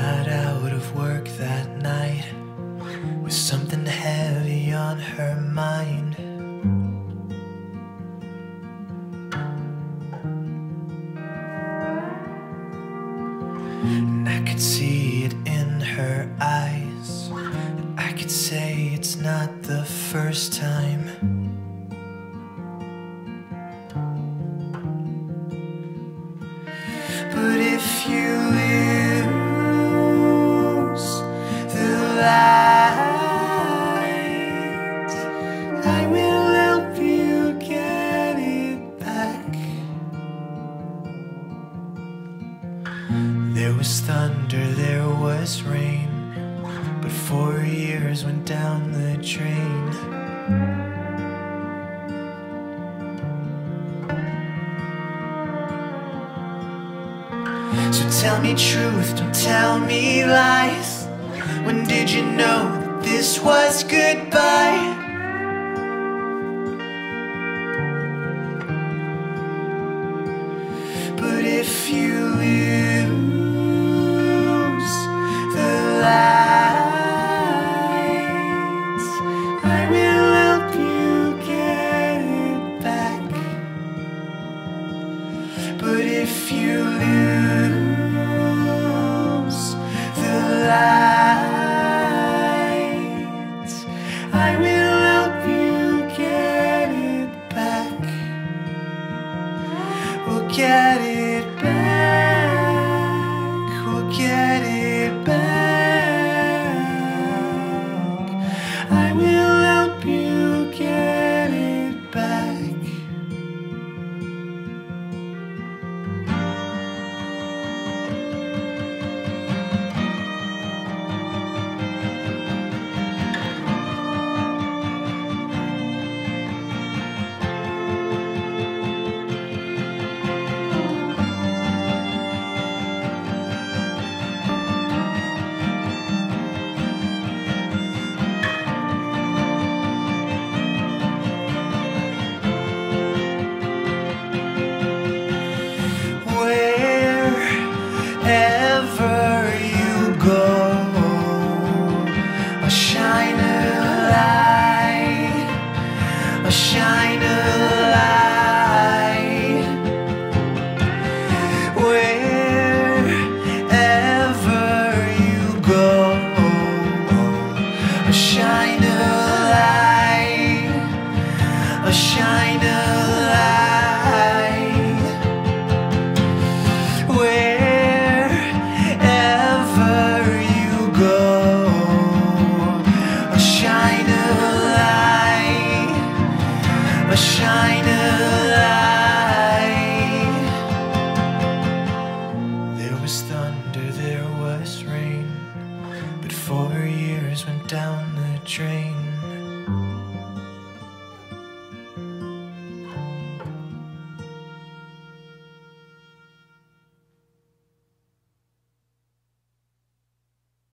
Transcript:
got out of work that night with something heavy on her mind. And I could see it in her eyes. I could say it's not the first time. There was thunder, there was rain, but four years went down the drain. So tell me truth, don't tell me lies. When did you know that this was goodbye? But if you you lose the lights, I will help you get it back. We'll get it shine a light, I'll shine a Four years went down the drain.